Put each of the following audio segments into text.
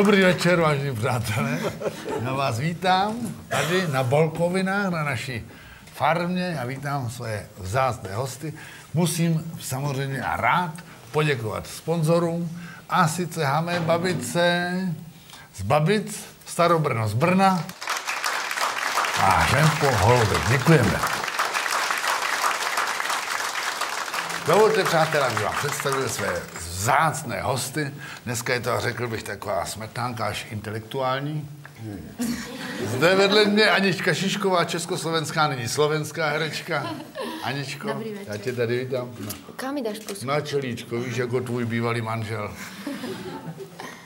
Dobrý večer, vážení přátelé. Já vás vítám tady na Bolkovinách, na naší farmě. Já vítám své vzácné hosty. Musím samozřejmě a rád poděkovat sponzorům, a sice Hamé Babice z Babic, Starobrno z Brna a Žempo Holubek. Děkujeme. Dovolte, přátelé, abych vám představil své vzácné hosty. Dneska je to, řekl bych, taková smetánka až intelektuální. Zde vedle mě Anička Šišková, československá, nyní slovenská herečka. Aničko, Dobrý večer. já tě tady vítám. No. Kam mi dáš pusu? Na čelíčko, víš, jako tvůj bývalý manžel.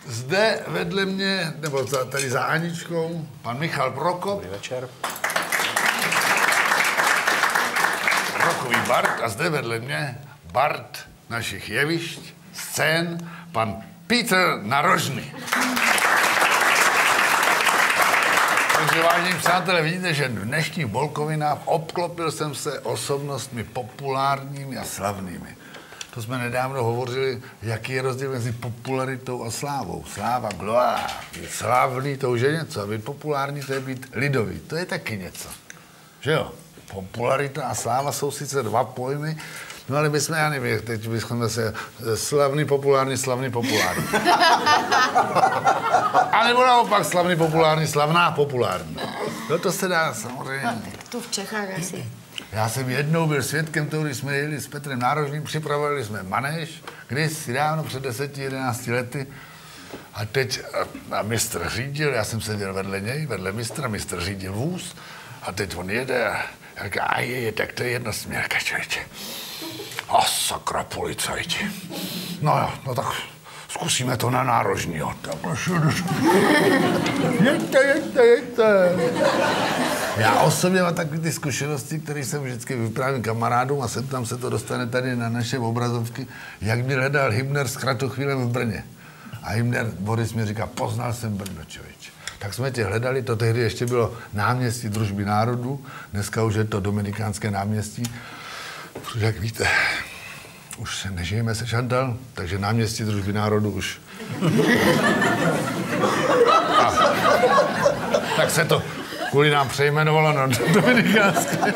Zde vedle mě, nebo za, tady za Aničkou, pan Michal Prokop, Dobrý večer. rokový Bart a zde vedle mě Bart našich jevišť, scén, pan Peter Narožny. Takže vážení přátelé, vidíte, že v dnešních Bolkovinách obklopil jsem se osobnostmi populárními a slavnými. To jsme nedávno hovořili, jaký je rozdíl mezi popularitou a slávou. Sláva, gloa, slavný, to už je něco, a být populární, to je být lidový. To je taky něco. Že jo? Popularita a sláva jsou sice dva pojmy, no ale my jsme, já nevím, teď bychom se slavný, populární, slavný, populární. a nebo naopak slavný, populární, slavná, populární. No to se dá samozřejmě. No, tak tu v Čechách asi. Já jsem jednou byl svědkem toho, když jsme jeli s Petrem Nárožným, připravovali jsme manéž, když si dávno před 10-11 lety. A teď a, a mistr řídil, já jsem seděl vedle něj, vedle mistra, mistr řídil vůz. A teď on jede a říká, a je, je, tak to je jednosměrka, člověče. A sakra policajti. No jo, no tak zkusíme to na šudu. Jeďte, jeďte, jeďte. Já osobně mám takové ty zkušenosti, které jsem vždycky vyprávím kamarádům a sem tam se to dostane tady na naše obrazovky, jak mi hledal Hymner s kratochvílem v Brně. A Hymner, Boris mi říká, poznal jsem Brno, člověče. Tak jsme tě hledali, to tehdy ještě bylo náměstí družby národů, dneska už je to dominikánské náměstí. Protože jak víte, už se nežijeme se Šantal, takže náměstí družby národů už. A, tak se to kvůli nám přejmenovalo na dominikánské.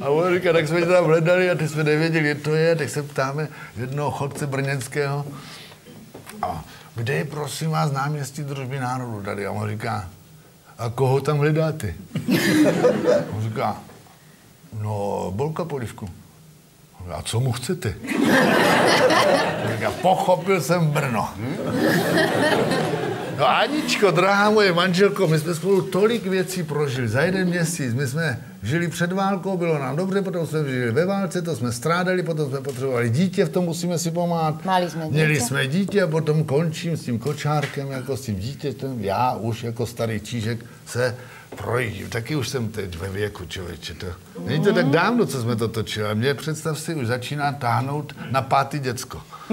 A on říká, tak jsme tě tam hledali a ty jsme nevěděli, kde to je, tak se ptáme jednoho chodce brněnského. A kde je, prosím vás, náměstí družby národů tady? A on říká, a koho tam hledáte? On říká, no, Bolka Polivku. A co mu chcete? Říká, pochopil jsem Brno. No Aničko, drahá moje manželko, my jsme spolu tolik věcí prožili za jeden měsíc. My jsme žili před válkou, bylo nám dobře, potom jsme žili ve válce, to jsme strádali, potom jsme potřebovali dítě, v tom musíme si pomáhat. Mali jsme Měli dítě. jsme dítě a potom končím s tím kočárkem, jako s tím dítětem. Já už jako starý čížek se projíždím. Taky už jsem teď ve věku, člověče. To, není to tak dávno, co jsme to točili. A mě, představ si, už začíná táhnout na pátý děcko.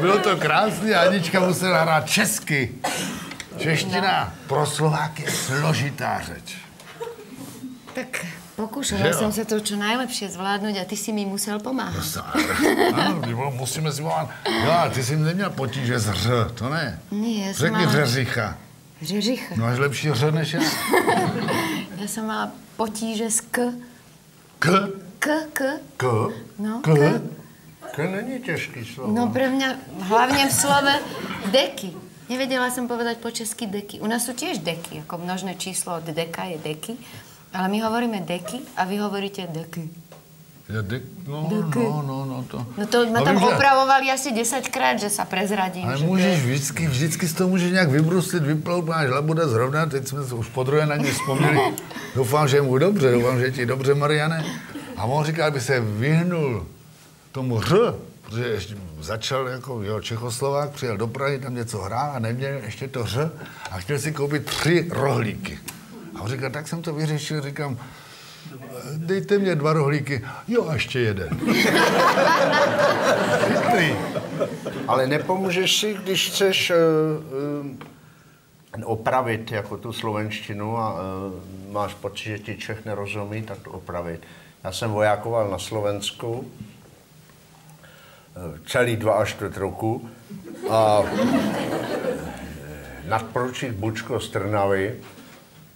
Bylo to krásné, Anička musela hrát česky. Čeština pro Slováky je složitá řeč. Tak pokúšala Že som sa to čo najlepšie zvládnuť a ty si mi musel pomáhať. Ano, musíme si volat. Jo, ty jsi neměl potíže z ř, to ne. Nie, Řekni řeřicha. Řežicha. Máš lepší ř než já. Ja som mala potíže s k. K, K, k. k, No, k. k. K není těžký slovo. No pre mňa hlavne v slove deky. Nevedela som povedať po česky deky. U nás sú tiež deky, ako množné číslo od deka je deky. Ale my hovoríme deky a vy hovoríte deky. Ja, de, no, Deky. no, no, no, to. No to ma No tam že- opravovali asi 10 krát, že sa prezradím. Ale že to můžeš je- vždycky, vždycky z toho můžeš nějak vybruslit, vyplout, máš labuda zrovna, teď jsme se už po druhé na ně vzpomněli. Doufám, že je mu dobře, doufám, že je ti dobře, Mariane. A on říkal, aby se vyhnul tomu ř, protože ještě začal jako jo, Čechoslovák, přijel do Prahy, tam něco hrál a neměl ještě to ř a chtěl si koupit tři rohlíky. A on říkal, tak jsem to vyřešil, říkám, dejte mě dva rohlíky. Jo, a ještě jeden. Ale nepomůžeš si, když chceš uh, uh, opravit jako tu slovenštinu a uh, máš pocit, že ti Čech nerozumí, tak to opravit. Já jsem vojákoval na Slovensku celý dva až čtvrt roku a nadporučík Bučko z Trnavy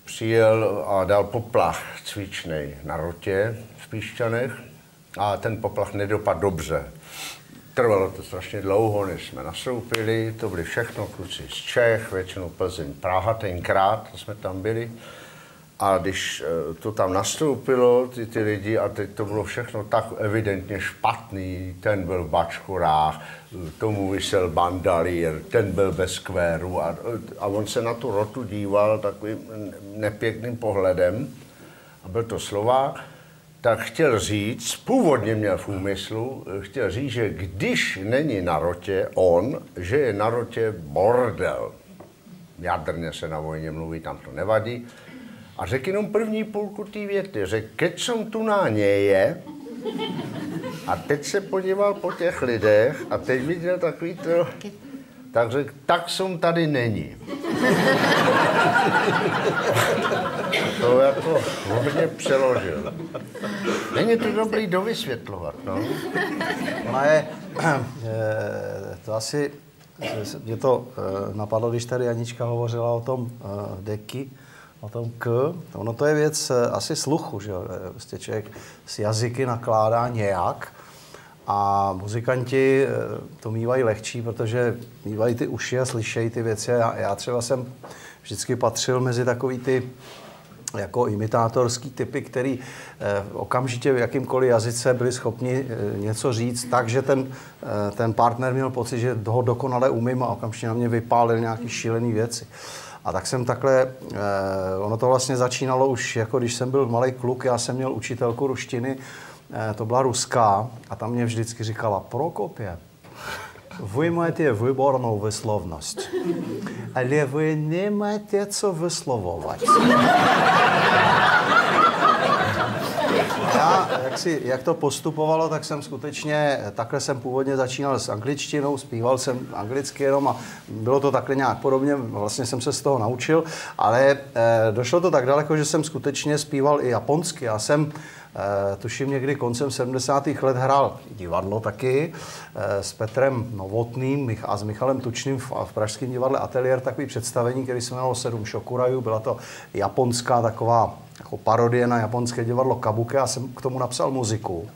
přijel a dal poplach cvičnej na rotě v Píšťanech a ten poplach nedopadl dobře. Trvalo to strašně dlouho, než jsme nastoupili, to byli všechno kluci z Čech, většinou Plzeň, Praha tenkrát, to jsme tam byli. A když eh, to tam nastoupilo, ty, ty lidi, a teď to bylo všechno tak evidentně špatný, ten byl v bačkurách, tomu vysel bandalír, ten byl bez kvéru a, a on se na tu rotu díval takovým nepěkným pohledem, a byl to Slovák, tak chtěl říct, původně měl v úmyslu, chtěl říct, že když není na rotě on, že je na rotě bordel. Jadrně se na vojně mluví, tam to nevadí a řekl jenom první půlku té věty. Keď jsem tu na něje, a teď se podíval po těch lidech a teď viděl takový to, tak řekl, tak jsem tady není. to jako hodně přeložil. Není to dobrý dovysvětlovat, no. Ona je, to asi, mě to eh, napadlo, když tady Anička hovořila o tom eh, deky, o tom k, ono to je věc eh, asi sluchu, že jo, prostě člověk s jazyky nakládá nějak a muzikanti eh, to mývají lehčí, protože mývají ty uši a slyšejí ty věci. Já, já třeba jsem vždycky patřil mezi takový ty jako imitátorský typy, který eh, okamžitě v jakýmkoliv jazyce byli schopni eh, něco říct tak, že ten, eh, ten partner měl pocit, že ho dokonale umím a okamžitě na mě vypálil nějaký šílený věci. A tak jsem takhle, eh, ono to vlastně začínalo už, jako když jsem byl malý kluk, já jsem měl učitelku ruštiny, eh, to byla ruská, a tam mě vždycky říkala, Prokopě, vy máte výbornou vyslovnost, ale vy nemáte co vyslovovat. Já, jak, si, jak to postupovalo, tak jsem skutečně, takhle jsem původně začínal s angličtinou, zpíval jsem anglicky jenom a bylo to takhle nějak podobně, vlastně jsem se z toho naučil, ale e, došlo to tak daleko, že jsem skutečně zpíval i japonsky. Já jsem e, tuším někdy koncem 70. let hrál divadlo taky e, s Petrem Novotným a s Michalem Tučným v, v Pražském divadle Atelier, takový představení, který se jmenovalo Sedm šokurajů, byla to japonská taková jako parodie na japonské divadlo Kabuke a jsem k tomu napsal muziku.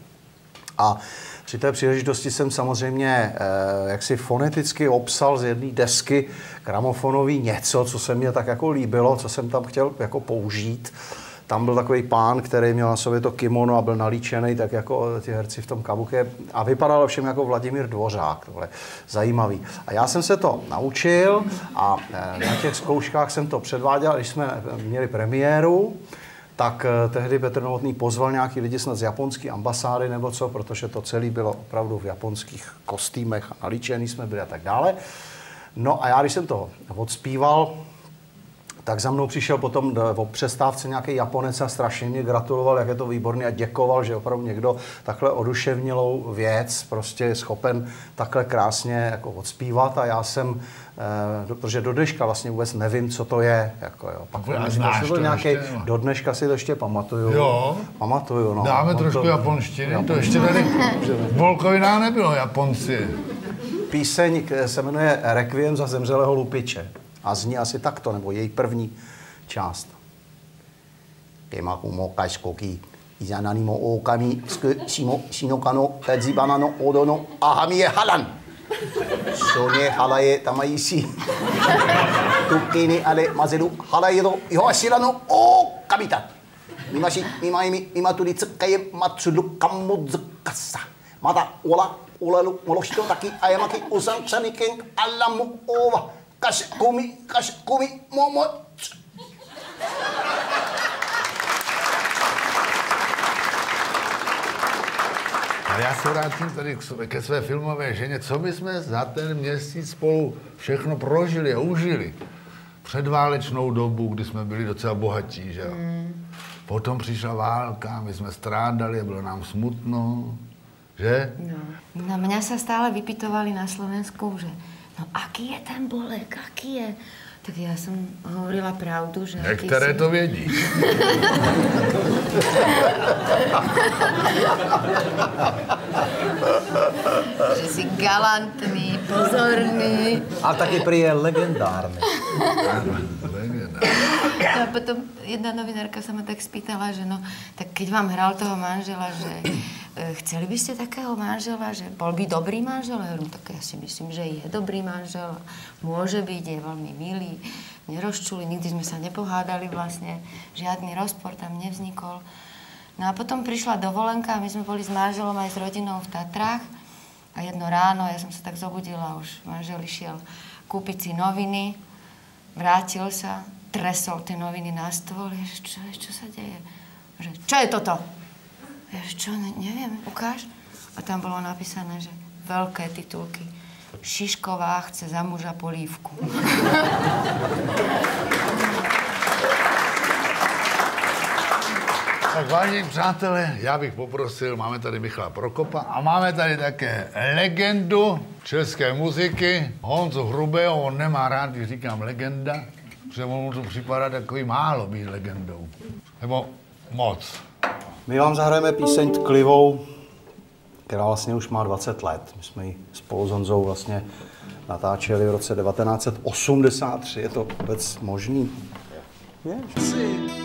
A při té příležitosti jsem samozřejmě eh, jaksi foneticky obsal z jedné desky gramofonový něco, co se mě tak jako líbilo, co jsem tam chtěl jako použít. Tam byl takový pán, který měl na sobě to kimono a byl nalíčený, tak jako ty herci v tom kabuke. A vypadal všem jako Vladimír Dvořák, tohle zajímavý. A já jsem se to naučil a eh, na těch zkouškách jsem to předváděl, když jsme měli premiéru tak eh, tehdy Petr Novotný pozval nějaký lidi snad z japonské ambasády nebo co, protože to celé bylo opravdu v japonských kostýmech a nalíčený jsme byli a tak dále. No a já, když jsem to odspíval, tak za mnou přišel potom o přestávce nějaký Japonec a strašně mě gratuloval, jak je to výborný a děkoval, že opravdu někdo takhle oduševnilou věc prostě je schopen takhle krásně jako odspívat a já jsem Eh, protože do dneška vlastně vůbec nevím, co to je. Jako, jo. Pak Já znáš to nějaký, ještě, no. do dneška si to ještě pamatuju. Jo. Pamatuju, no. Dáme no, trošku to, japonštiny, to ještě tady v nebylo Japonci. Píseň se jmenuje Requiem za zemřelého lupiče a zní asi takto, nebo její první část. Kemaku mo kaškoki, izanani mo okami, shimo, shinoka no tadzibana no odo no ahami je halan. 少年腹へ玉石時にあれ混ぜる腹への岩柱の狼だみましみまいみ今とりつっかえまつるかもずかさまだおらおらるもろひとだきあやまきうさんさにけんあらもおわ Kasih kumi, kasih kumi, momot. A já se vrátím tady ke své filmové ženě. Co my jsme za ten měsíc spolu všechno prožili a užili? Předválečnou dobu, kdy jsme byli docela bohatí, že jo? Mm. Potom přišla válka, my jsme strádali, bylo nám smutno, že? No. Na mě se stále vypitovali na Slovensku, že no aký je ten bolek, aký je? Tak já jsem hovorila pravdu, že... Některé aký to vědí. Že jsi galantný, pozorný. A taky prý je legendárny. A potom jedna novinárka sa ma tak spýtala, že no, tak keď vám hral toho manžela, že chceli by ste takého manžela, že bol by dobrý manžel? Ja hovorím, tak ja si myslím, že je dobrý manžel, môže byť, je veľmi milý, nerozčuli, nikdy sme sa nepohádali vlastne, žiadny rozpor tam nevznikol. No a potom prišla dovolenka a my sme boli s manželom aj s rodinou v Tatrách a jedno ráno, ja som sa tak zobudila, už manžel išiel kúpiť si noviny, vrátil sa, tresol tie noviny na stôl, že čo, čo sa deje? Že, čo je toto? Čo, ne, neviem, ukáž. A tam bolo napísané, že veľké titulky. Šišková chce za muža polívku. Tak vážení přátelé, já bych poprosil, máme tady Michala Prokopa a máme tady také legendu české muziky, Honzu Hrubého, on nemá rád, když říkám legenda, protože mu to připadá takový málo být legendou. Nebo moc. My vám zahrajeme píseň Tklivou, která vlastně už má 20 let. My jsme ji spolu s Honzou vlastně natáčeli v roce 1983. Je to vůbec možný? Je, že?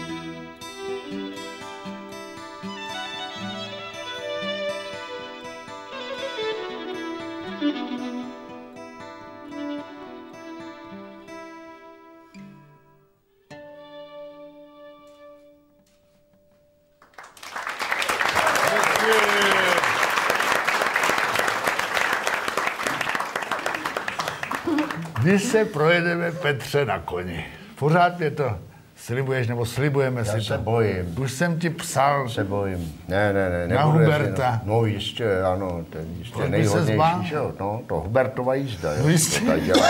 Se projedeme Petře na koni? Pořád mě to slibuješ, nebo slibujeme Já si se to. bojím. Už jsem ti psal, Se bojím. Ne, ne, ne. Na Huberta. No, no jistě, ano, je jistě nejhodnější, že jo, no, to Hubertova jízda, jo, No jistě. to dělá.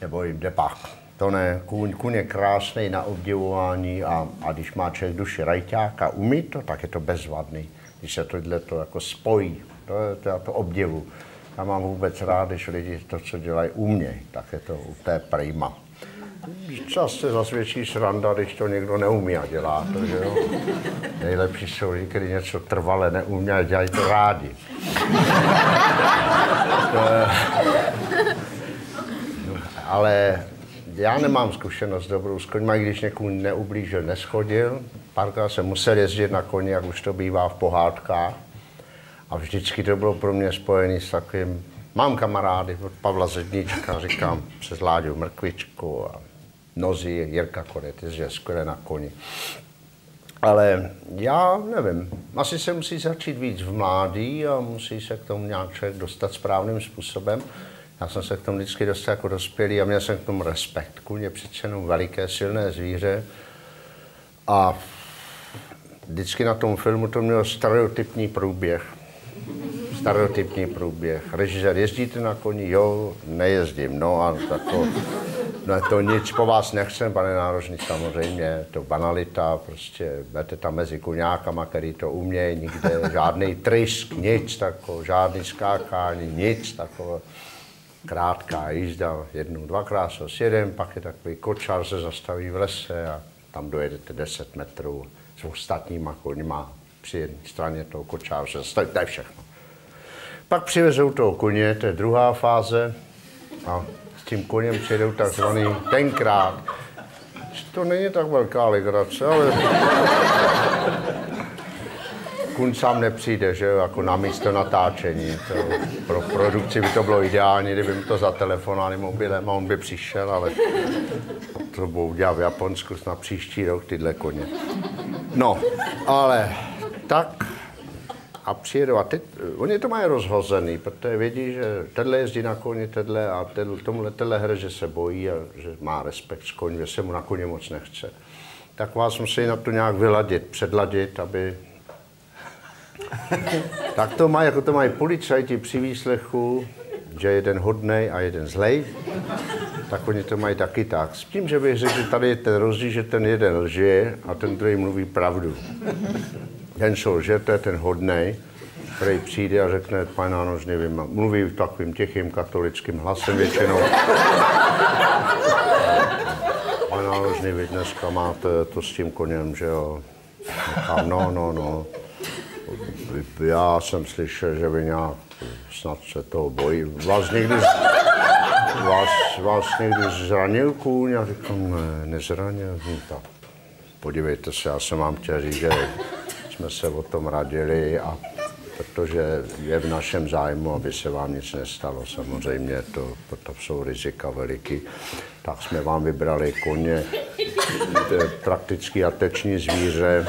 Nebojím, jde pak. To ne, kůň, kůň je krásný na obdivování a, a když má člověk duši rajťáka, umí to, tak je to bezvadný. Když se tohle to jako spojí, to, je, to já to obdivu. Já mám vůbec rád, když lidi to, co dělají, umějí, tak je to u té prima. Čas se zasvědčí sranda, když to někdo neumí a dělá to, že jo. Nejlepší jsou lidi, kteří něco trvale neumí a dělají to rádi. To je... Ale já nemám zkušenost dobrou s koňma, když někomu neublížil, neschodil. Párkrát jsem musel jezdit na koni, jak už to bývá v pohádkách. A vždycky to bylo pro mě spojené s takovým... Mám kamarády od Pavla Zedníčka, říkám, přes Láďu Mrkvičku a Nozi, Jirka Koret, je skvěle na koni. Ale já nevím, asi se musí začít víc v mládí a musí se k tomu nějak člověk dostat správným způsobem. Já jsem se k tomu vždycky dostal jako dospělý a měl jsem k tomu respekt. Kůň je přece jenom veliké, silné zvíře. A vždycky na tom filmu to mělo stereotypní průběh. Stereotypní průběh. Režisér, jezdíte na koni? Jo, nejezdím. No a tako, no to nic po vás nechcem, pane nárožník, samozřejmě, to banalita, prostě budete tam mezi kuňákama, který to umějí, nikde žádný trysk, nic takového, žádný skákání, nic takového. Krátká jízda, jednou, dvakrát se sjedem, pak je takový kočár, se zastaví v lese a tam dojedete 10 metrů s ostatníma koňma při jedné straně toho zastaví, to je všechno. Pak přivezou toho koně, to je druhá fáze, a s tím koněm přijedou takzvaný tenkrát. To není tak velká legrace, ale kun sám nepřijde, že jo, jako na místo natáčení. To, pro produkci by to bylo ideální, kdyby mi to zatelefonovali mobilem a on by přišel, ale to budou dělat v Japonsku na příští rok tyhle koně. No, ale tak a přijedou. A teď, oni to mají rozhozený, protože vědí, že tenhle jezdí na koni, tenhle a tenhle, tomuhle tenhle hra, že se bojí a že má respekt s koní, že se mu na koně moc nechce. Tak vás musí na to nějak vyladit, předladit, aby... tak to mají, jako to mají policajti při výslechu, že jeden hodnej a jeden zlej, tak oni to mají taky tak. S tím, že bych řekl, že tady je ten rozdíl, že ten jeden lže a ten druhý mluví pravdu. Ten, co lže, to je ten hodnej který přijde a řekne, pane vy má- mluví takovým tichým katolickým hlasem většinou. Pane nánožný, vy dneska máte to s tím koněm, že jo? Říkám, no, no, no. Já jsem slyšel, že vy nějak snad se toho bojí. Vás někdy, vás, vás někdy zranil kůň? Já říkám, ne, nezranil. No, tak podívejte se, já jsem vám chtěl říct, že jsme se o tom radili a protože je v našem zájmu, aby se vám nic nestalo. Samozřejmě to, to jsou rizika veliký. Tak jsme vám vybrali koně, t- prakticky jateční zvíře.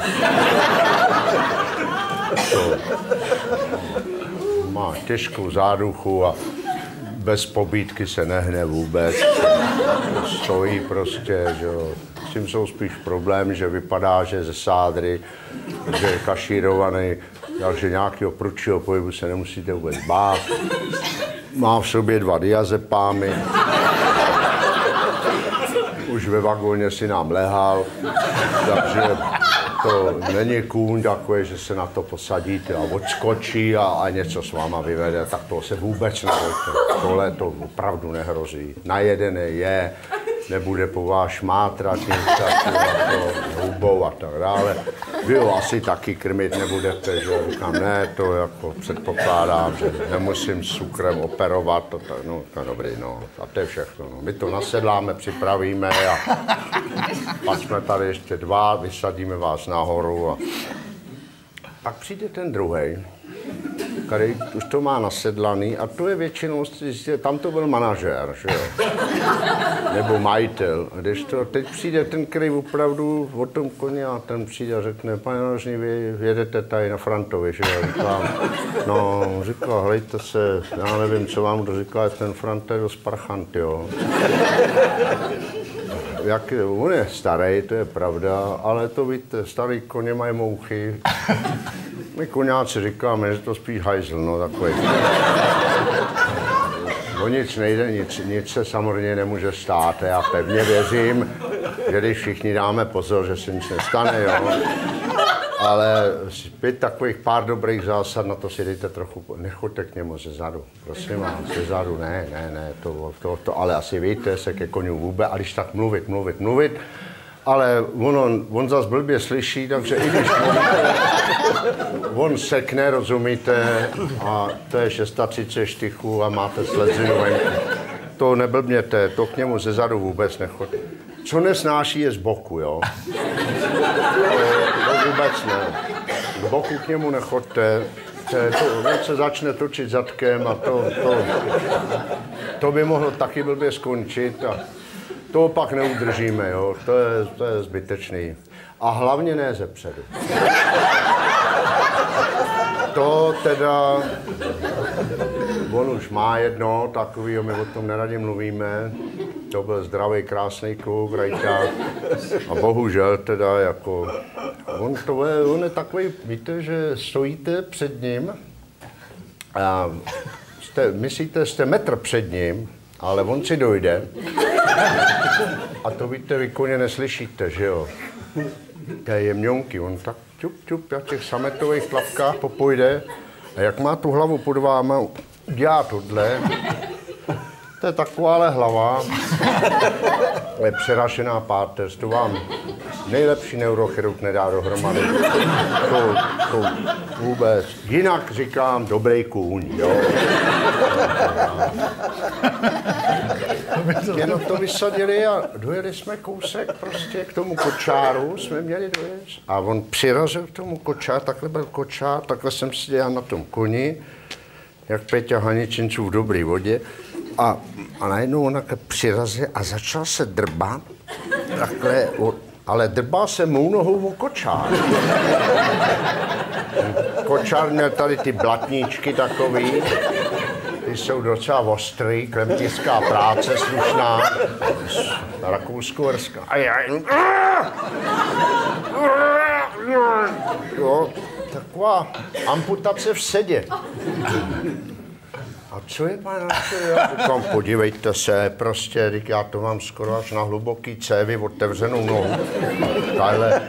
To má těžkou záduchu a bez pobídky se nehne vůbec. Stojí prostě, že. S tím jsou spíš problémy, že vypadá, že ze sádry, že je kašírovaný, takže nějakého prudšího pohybu se nemusíte vůbec bát. Má v sobě dva diazepámy. Už ve vagóně si nám lehal, takže to není kůň takový, že se na to posadíte a odskočí a, a něco s váma vyvede, tak to se vůbec nebojte. Tohle to opravdu nehrozí. Najedený je, nebude po vás šmátrat hubou a tak dále. Vy ho asi taky krmit nebudete, že říkám, ne, to jako předpokládám, že nemusím s cukrem operovat, to, to, no, to je dobrý, no, a to je všechno. No. My to nasedláme, připravíme a pak jsme tady ještě dva, vysadíme vás nahoru a pak přijde ten druhý, který už to má nasedlaný a to je většinou, tam to byl manažér, že jo? nebo majitel. Když to, teď přijde ten, který opravdu o tom koni a ten přijde a řekne, pane Nožný, vy jedete tady na Frantovi, že jo? Říkám, no, říká, hlejte se, já nevím, co vám kdo říká, ten Frant je dost parchant, jo. Jak, on je starý, to je pravda, ale to víte, starý koně mají mouchy. My koňáci říkáme, že to spíš hajzl, no takový. O nic nejde, nic, nic se samozřejmě nemůže stát. Já pevně věřím, že když všichni dáme pozor, že se nic nestane, jo. Ale pět takových pár dobrých zásad, na to si dejte trochu, nechoďte k němu ze zadu, prosím vás, ze zadu, ne, ne, ne, to, to, to, ale asi víte se ke koniu vůbec, a když tak mluvit, mluvit, mluvit, ale on, on, on zas blbě slyší, takže i když mluvíte, on sekne, rozumíte, a to je 630 štychů a máte slezinu. To neblbněte, to k němu ze zadu vůbec nechoďte. Co nesnáší je z boku, jo. Vůbec ne. Z boku k němu nechoďte. To, to, on se začne točit zadkem a to, to, to by mohlo taky blbě skončit. A to pak neudržíme, jo. To je, to je zbytečný. A hlavně ne ze předu. To teda, on už má jedno, takový, my o tom neradě mluvíme. To byl zdravý, krásný kluk, rajťák. A bohužel teda jako, on, to je, on je takový, víte, že stojíte před ním a jste, myslíte, jste metr před ním, ale on si dojde. A to víte, vy koně neslyšíte, že jo? To je jemňonký, on tak čup, čup, na těch sametových tlapkách popojde a jak má tu hlavu pod váma, dělá tohle, to je takováhle hlava, je přerašená páteř, to vám nejlepší neurochirurg nedá dohromady. To, to vůbec. Jinak říkám, dobrý kůň, jo. Jenom to vysadili a dojeli jsme kousek prostě k tomu kočáru, jsme měli dojet. A on přirazil k tomu kočáru, takhle byl kočár, takhle jsem seděl na tom koni, jak Peťa Haničinců v dobré vodě. A, a najednou on takhle přirazil a začal se drbat, takhle, ale drbá se mou nohou o kočár. Kočár měl tady ty blatníčky takový, ty jsou docela ostrý, klemtická práce slušná, rakousko-horská. A já taková amputace v sedě. A co je, pane doktore? Já říkám, podívejte se, prostě, řík, já to mám skoro až na hluboký cévy, otevřenou nohu. Tahle,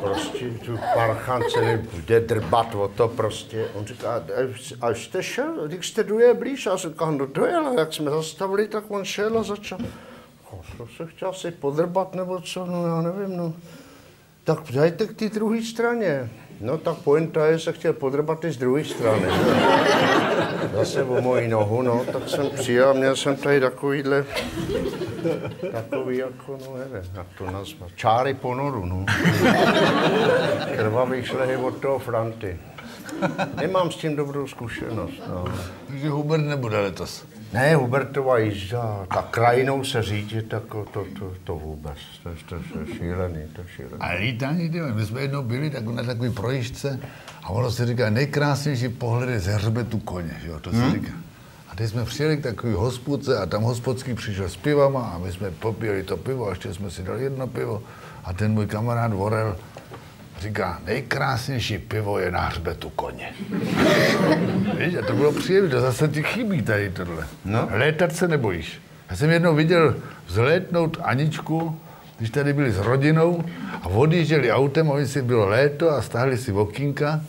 prostě tu parchance jde drbat o to prostě. On říká, a, a jste šel, když jste dojel blíž, a jsem říkal, no dojel, a jak jsme zastavili, tak on šel a začal. No, to se chtěl si podrbat nebo co, no já nevím, no. Tak dajte k té druhé straně. No tak pointa je, se chtěl podrbat i z druhé strany. Zase o moji nohu, no, tak jsem přijel, měl jsem tady takovýhle, takový jako, no nevím, jak to nazvat, čáry ponoru, no. Krvavý šlehy od toho Franty. Nemám s tím dobrou zkušenost, no. Takže Hubert nebude letos. Ne, Hubertova jízda, ta krajinou se řídit, jako to, to, to vůbec, to, to, to je šílený, to je šílený. A lítání, ty, my jsme jednou byli tak na takové projížďce a ono se říká nejkrásnější pohledy z hřbetu koně, že jo, to se hmm? říká. A teď jsme přijeli k takové hospodce a tam hospodský přišel s pivama a my jsme popili to pivo a ještě jsme si dali jedno pivo a ten můj kamarád Vorel říká, nejkrásnější pivo je na hřbetu koně. Víš, a to bylo příjemné, to zase ti chybí tady tohle. No. Létat se nebojíš. Já jsem jednou viděl vzlétnout Aničku, když tady byli s rodinou a odjížděli autem, oni si bylo léto a stáhli si okýnka.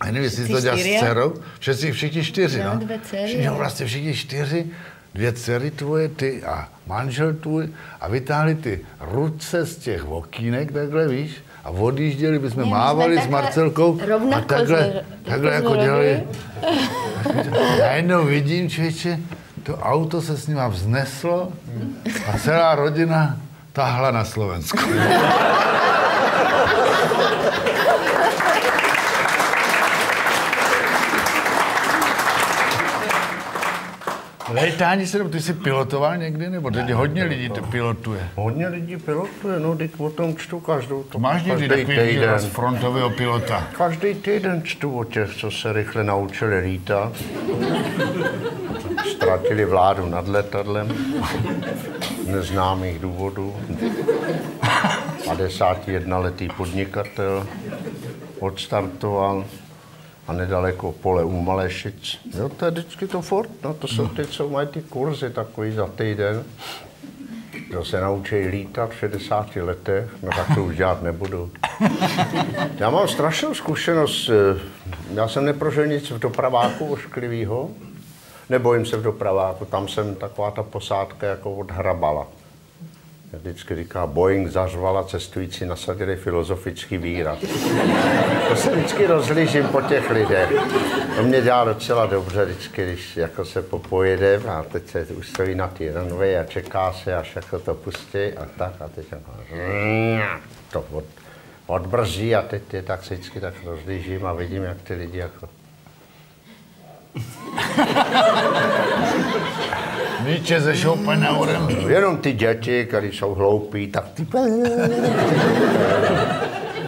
A nevím, jestli to dělá s dcerou. Všichni, všichni čtyři, No, no. dvě dcery, Všichni, jo. vlastně všichni čtyři, dvě dcery tvoje, ty a manžel tvůj a vytáhli ty ruce z těch okýnek, takhle víš, a odjížděli, bychom Ne, my jsme mávali s Marcelkou a takhle, takhle jako dělali. Najednou vidím, člověče, to auto se s nima vzneslo a celá rodina tahla na Slovensku. Létání se, ty jsi pilotoval někdy, nebo teď hodně lidí to pilotuje. Hodně lidí pilotuje, no, teď o tom čtu každou, To máš někdy takový díl z týden. frontového pilota. Každý týden čtu o těch, co se rychle naučili lítat. Ztratili vládu nad letadlem. Neznámých důvodů. 51-letý podnikatel odstartoval a nedaleko pole u Malešic. Jo, to je vždycky to fort, no, to jsou ty, co mají ty kurzy takový za týden. Kdo se naučí lítat v 60 letech, no tak to už dělat nebudu. Já mám strašnou zkušenost. eh, Já jsem neprožil nic v dopraváku ošklivýho. Nebojím se v dopraváku, tam jsem taková ta posádka jako odhrabala. Vždycky říká, Boeing zařvala, cestující nasadili filozofický výraz. To se vždycky rozlížím po těch lidech. To mě dělá docela dobře vždycky, když jako se popojede a teď se už stojí na té runway a čeká se, až jako to pustí a tak a teď jako to od, odbrží a teď je tak se vždycky tak rozlížím a vidím, jak ty lidi jako Míče se Schopenhauerem. Jenom ty děti, které jsou hloupí, tak ty...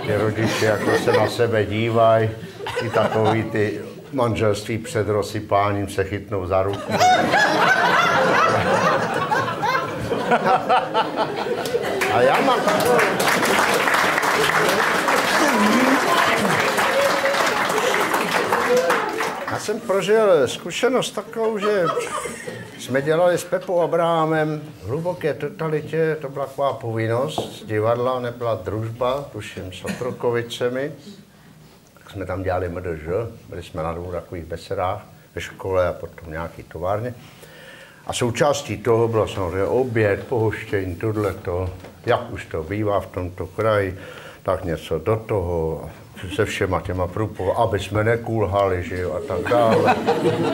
Ty rodiče jako se na sebe dívají, i takový ty manželství před rozsypáním se chytnou za ruku. A já mám takovou... Já jsem prožil zkušenost takovou, že jsme dělali s Pepou Abrahamem v hluboké totalitě, to byla taková povinnost, divadla nebyla družba, tuším s Otrokovicemi, tak jsme tam dělali MDŽ, byli jsme na dvou takových besedách ve škole a potom nějaký továrně. A součástí toho bylo samozřejmě oběd, pohoštění, tohleto, jak už to bývá v tomto kraji, tak něco do toho, se všema těma průpov, aby jsme nekulhali, že jo, a tak dále,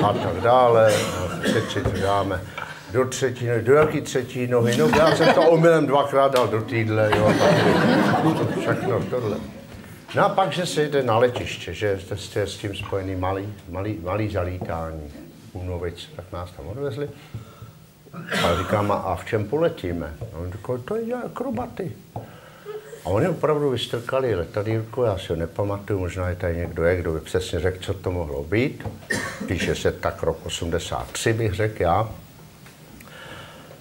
a tak dále. Teď si to dáme do třetí nohy, do jaký třetí nohy, no já jsem to omylem dvakrát dal do týdle, jo, a tak všechno tohle. No a pak, že se jde na letiště, že jste s tím spojený malý, malý, malý zalítání. Únovic, tak nás tam odvezli. A říkám, a v čem poletíme? A on říkal, to je akrobaty. A oni opravdu vystrkali letadýlko, já si ho nepamatuju, možná je tady někdo je, kdo by přesně řekl, co to mohlo být. Píše se tak rok 83, bych řekl já.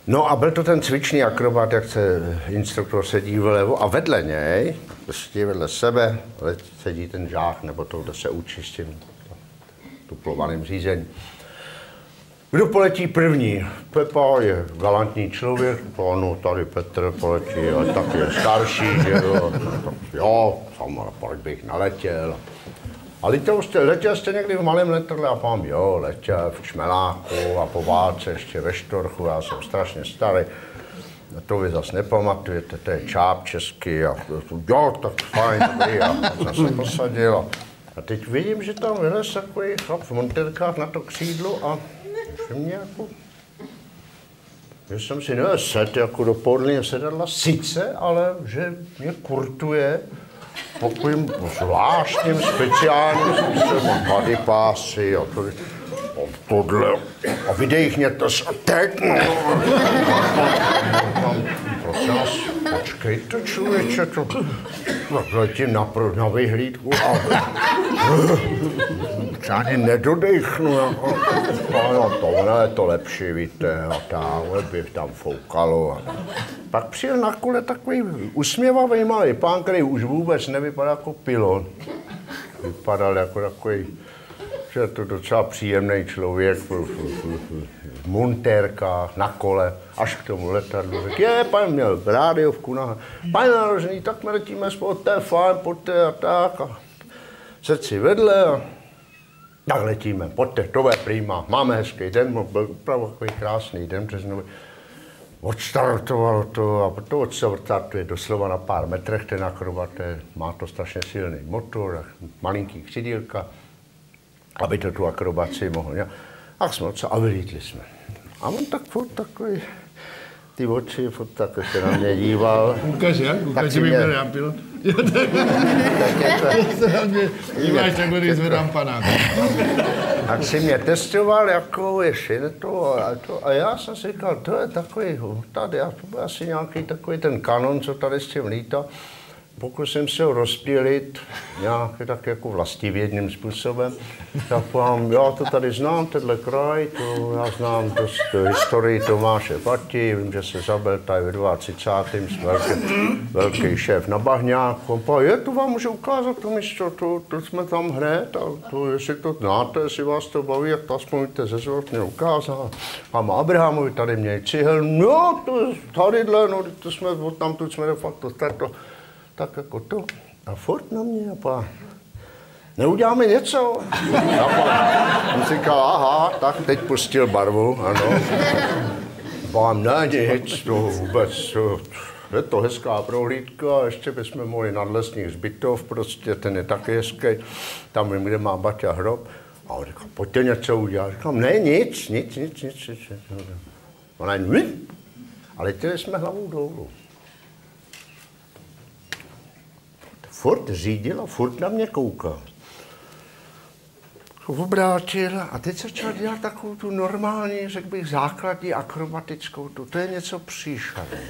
No a byl to ten cvičný akrobat, jak se instruktor sedí vlevo a vedle něj, prostě vedle sebe, sedí ten žák, nebo to, kdo se učí s tím tuplovaným řízením. Kdo poletí první? Pepa je galantní člověk, no tady Petr poletí, ale tak je starší, že jo. Jo, samozřejmě, proč bych naletěl. A letěl jste, letěl jste někdy v malém letadle a pán, jo, letěl v Čmeláku a po válce ještě ve Štorchu, já jsem strašně starý. A to vy zase nepamatujete, to je čáp český a jo, tak fajn, dobrý, a jsem se posadil. A, a teď vidím, že tam vylez takový chlap v monterkách na to křídlo a mě jako že jsem si neset jako do podlního sedadla, sice, ale že mě kurtuje takovým zvláštním, speciálním způsobem. Tady pásy a tady, a tohle. A vydechněte se. A teď no. Prosím vás, počkejte člověče, to, tak letím na, na vyhlídku a ani nedodechnu. Jako. No, tohle je to lepší, víte, a tamhle by tam foukalo. A pak přijel na kole takový usměvavý malý pán, který už vůbec nevypadal jako pilot. Vypadal jako takový, že to docela příjemný člověk v, montérkách, na kole, až k tomu letadlu. Řekl, je, pan měl rádiovku, na, pane narožený, tak letíme spolu, to je fajn, pojďte a tak. A srdci vedle a tak letíme, pojďte, to je prima, máme hezký den, byl opravdu takový krásný den březnový. Odstartovalo to a to odstartuje doslova na pár metrech ten akrobat, má to strašně silný motor, malinký křidílka, aby to tu akrobaci mohl. Ja. A jsme odsa a vylítli jsme. A on tak furt takový, ty oči, furt tak se na mě díval. Ukaž, jak? Ukaž, že by byl pilot. Tak Se na mě díváš takhle, když zvedám panák. Tak si mě testoval, jako je to a, to a já jsem si říkal, to je takový tady, a to byl asi nějaký takový ten kanon, co tady s tím lítá. Pokusím se ho rozpělit nějak tak jako vlastivědným způsobem. Tak vám, já to tady znám, tenhle kraj, to já znám dost historii Tomáše Pati, vím, že se zabil tady ve 22. s velký, velký šéf na Bahňáku. Povedal, je, to vám můžu ukázat to místo, to, to jsme tam hned, a to, jestli to znáte, jestli vás to baví, jak to aspoň víte ze mě ukázal. A má Abrahamovi tady měli cihel, no, to tadyhle, no, to jsme, od tam tu jsme de facto této, tak jako to. A furt na mě, a pá, neuděláme něco? A pá, on říkal, aha, tak teď pustil barvu, ano. Vám ne nic, to vůbec, to, je to hezká prohlídka, ještě bychom mohli nad lesních zbytov, prostě ten je taky hezký, tam vím, kde má Baťa hrob. A on říkal, pojďte něco udělat. Říkám, ne, nic, nic, nic, nic, nic. Ona jen, "Hm." a letěli jsme hlavou dolů. Furt řídil a furt na mě koukal. Obrátil a teď začal dělat takovou tu normální, řekl bych, základní akrobatickou, tu, to je něco příšerné.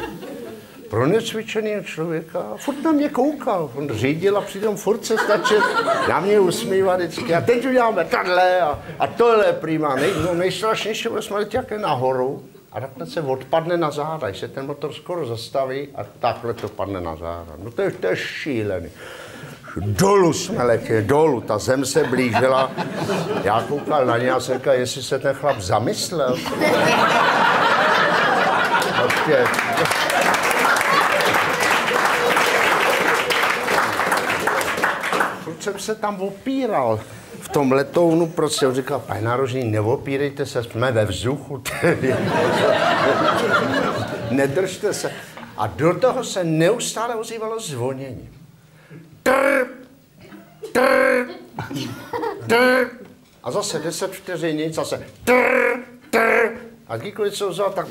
Pro necvičeného člověka furt na mě koukal. On řídil a přitom furt se stačil na mě usmívat vždycky. A teď uděláme tohle a, a tohle je. Nej, no, nejstrašnější bylo jsme letěli nahoru a takhle se odpadne na záda, když se ten motor skoro zastaví a takhle to padne na záda. No to je, to je šílený. Dolů jsme letěli, dolů, ta zem se blížila. Já koukal na ně a jsem říkal, jestli se ten chlap zamyslel. Prostě, jsem se tam opíral. Tom letounu prostě on říkal, pane nárožní, neopírejte se, jsme ve vzduchu. Nedržte se. A do toho se neustále ozývalo zvonění. Trr, trr, trr. A zase 10 vteřin nic, zase trr, trr. A kdykoliv se ozval, tak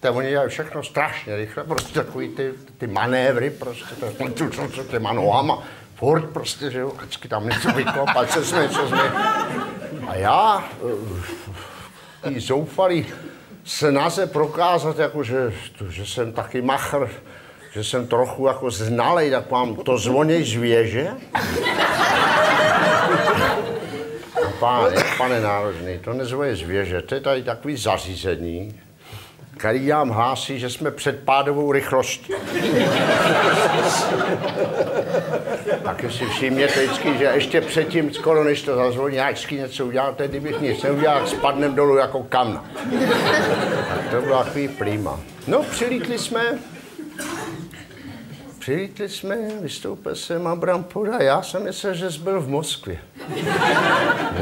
to oni dělají všechno strašně rychle, prostě takový ty, ty manévry, prostě to, těma nohama, furt prostě, že jo, vždycky tam něco vykopal, se jsme, co jsme. A já, eh, tý zoufalý snaze prokázat, jako, že, že jsem taky machr, že jsem trochu jako znalej, tak mám to zvoněj z věže. A Pane, pane nárožný, to nezvoje z věže, to je tady takový zařízení, který nám hlásí, že jsme před pádovou rychlostí. Tak si všimněte vždycky, že ještě předtím, skoro než to zazvoní, jak něco uděláte, kdybych nic neudělal, spadnem dolů jako kamna. tak to bylo takový prima. No, přilítli jsme, přilítli jsme, vystoupil jsem Abram Poda, já jsem myslel, že jsi byl v Moskvě.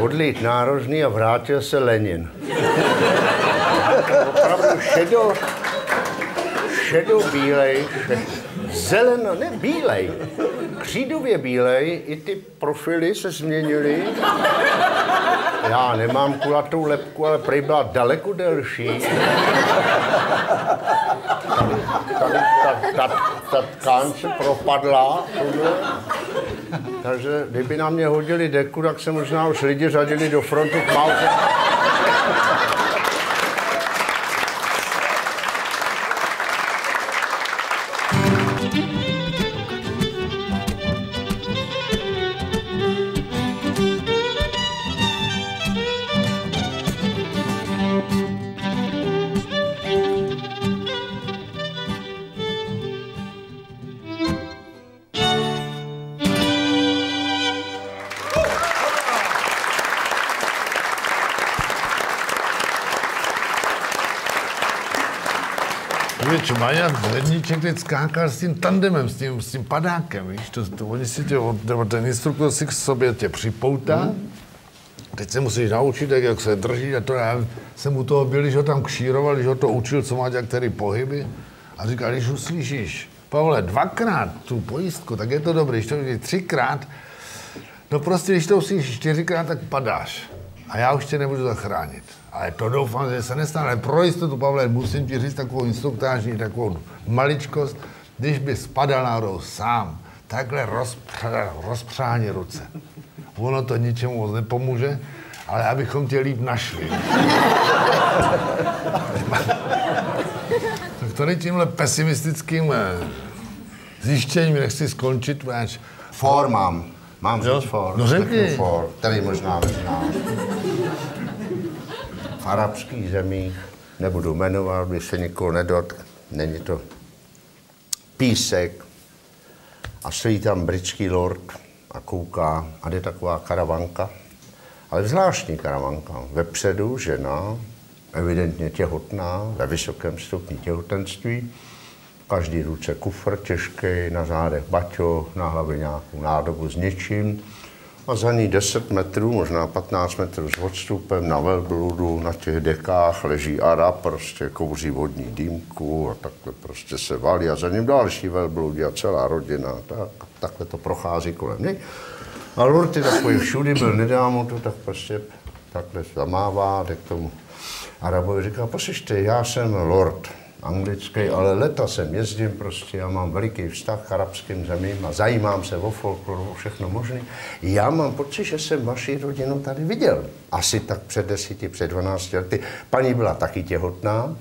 Odlít nárožný a vrátil se Lenin. Opravdu šedo, šedo bílej, zeleno, ne bílej, křídově bílej, i ty profily se změnily. Já nemám kulatou lepku, ale prej byla daleko delší. Tady, tady ta, ta, ta tkáň se propadla. Tohle. Takže kdyby na mě hodili deku, tak se možná už lidi řadili do frontu k Mauze. Teď skákal s tím tandemem, s tím, s tím padákem, víš, to, to oni si tě, nebo ten instruktor si k sobě tě připoutá, hmm. teď se musíš naučit, jak, jak se drží a to já jsem u toho byl, když ho tam kšíroval, když ho to učil, co má dělat, který pohyby a říkal, když uslyšíš, Pavle, dvakrát tu pojistku, tak je to dobré, když to vidíš třikrát, no prostě, když to uslyšíš čtyřikrát, tak padáš a já už tě nebudu zachránit. Ale to doufám, že se nestane. Ale pro jistotu, Pavle, musím ti říct takovou instruktážní, takovou maličkost. Když by spadal náhodou sám, takhle rozpře, rozpřáně ruce. Ono to ničemu moc nepomůže, ale abychom tě líp našli. tak tady tímhle pesimistickým eh, zjištěním nechci skončit, až For mám. Mám říct for. No řekni. For, který možná neznáš. Arabských zemích, nebudu jmenovat, by se nikoho nedot, není to písek a stojí tam britský lord a kouká a jde taková karavanka, ale zvláštní karavanka. Vepředu žena, evidentně těhotná, ve vysokém stupni těhotenství, v každý ruce kufr těžký, na zádech baťo, na hlavě nějakou nádobu s něčím. A za ní 10 metrů, možná 15 metrů s odstupem na velbludu, na těch dekách leží Arab, prostě kouří vodní dýmku a takhle prostě se valí a za ním další velbludi a celá rodina. Tak, takhle to prochází kolem něj. A je takový všudy, byl nedávno to, tak prostě takhle zamává, jde k tomu Arabovi říká, poslyšte, já jsem Lord, anglický, ale leta jsem jezdím prostě, já mám veliký vztah k arabským zemím a zajímám se o folkloru, o všechno možné. Já mám pocit, že jsem vaši rodinu tady viděl. Asi tak před desíti, před 12 lety. Paní byla taky těhotná,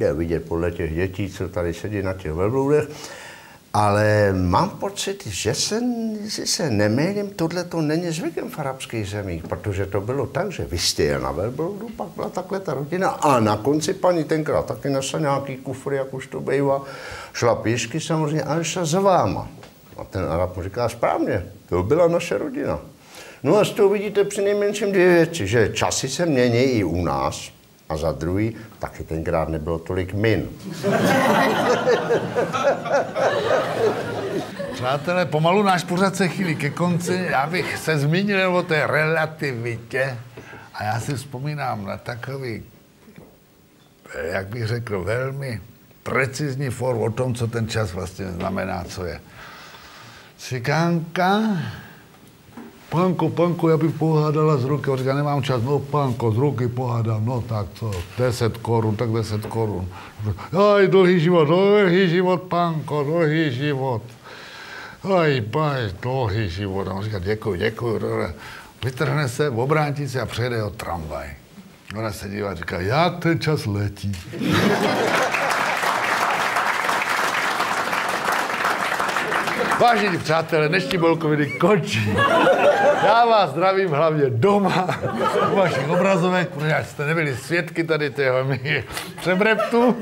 je vidět podle těch dětí, co tady sedí na těch velbludech. Ale mám pocit, že se, že se nemýlím, tohle to není zvykem v arabských zemích, protože to bylo tak, že vy jste na velbloudu, pak byla takhle ta rodina a na konci paní tenkrát taky našla nějaký kufry, jak už to bývá, šla pěšky samozřejmě, ale šla za váma. A ten Arab mu říká, správně, to byla naše rodina. No a z toho vidíte při nejmenším dvě věci, že časy se mění i u nás, a za druhý, taky tenkrát nebylo tolik min. Přátelé, pomalu náš pořad se chýlí ke konci. Já bych se zmínil o té relativitě a já si vzpomínám na takový, jak bych řekl, velmi precizní for o tom, co ten čas vlastně znamená, co je. Cikánka, Panko, panko, já bych pohádala z ruky. On říká, nemám čas, no panko, z ruky pohádám, no tak co, 10 korun, tak 10 korun. Aj, dlhý život, dlhý život, panko, dlhý život. Aj, baj, dlouhý život. A on říká, děkuji, děkuji. Vytrhne se, obrátí se a přejede o tramvaj. Ona se dívá a říká, jak ten čas letí. Vážení přátelé, dnešní bolkoviny končí. Já vás zdravím hlavně doma, u vašich obrazovek, protože jste nebyli svědky tady tého přebreptu.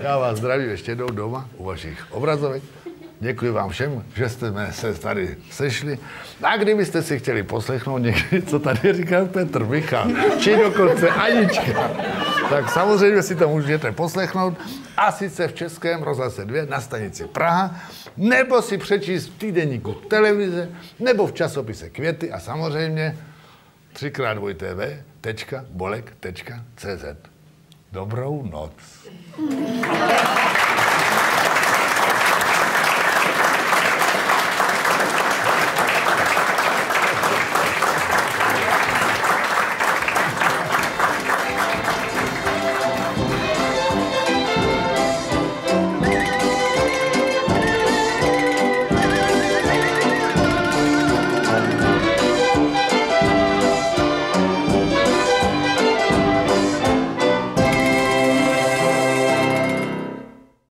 Já vás zdravím ještě jednou doma, u vašich obrazovek. Děkuji vám všem, že jste se tady sešli. A kdybyste si chtěli poslechnout někdy, co tady říkal Petr Michal, či dokonce Anička, tak samozřejmě si to můžete poslechnout a sice v Českém rozhlase 2 na stanici Praha, nebo si přečíst v týdenníku televize, nebo v časopise Květy a samozřejmě 3x2tv.bolek.cz. Dobrou noc.